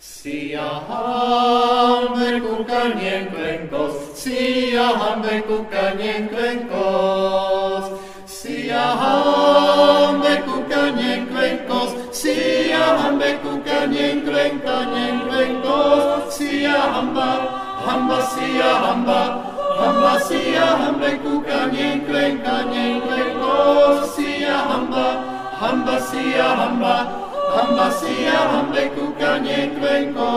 Sia hambe kukanien kwenkhos', sia hambe kukanien kwenkhos', sia hambe kukanien kwenkhos', sia hambe kukanien kvenkanien kwenkhos', sia hamba, hamba sia hamba, hamba sia hambe kukanien kvenkanien kwenkhos', sia hamba, hamba sia hamba sia, hambe kuka, niekvenko,